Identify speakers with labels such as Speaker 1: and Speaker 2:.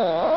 Speaker 1: Aw.